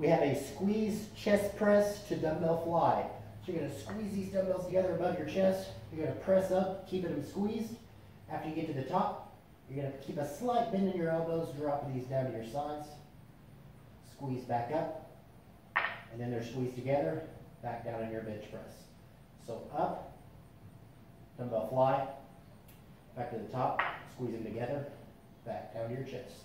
we have a squeeze chest press to dumbbell fly. So you're gonna squeeze these dumbbells together above your chest. You're gonna press up, keeping them squeezed. After you get to the top, you're gonna keep a slight bend in your elbows, dropping these down to your sides. Squeeze back up, and then they're squeezed together, back down in your bench press. So up, dumbbell fly, back to the top, squeeze them together, back down to your chest.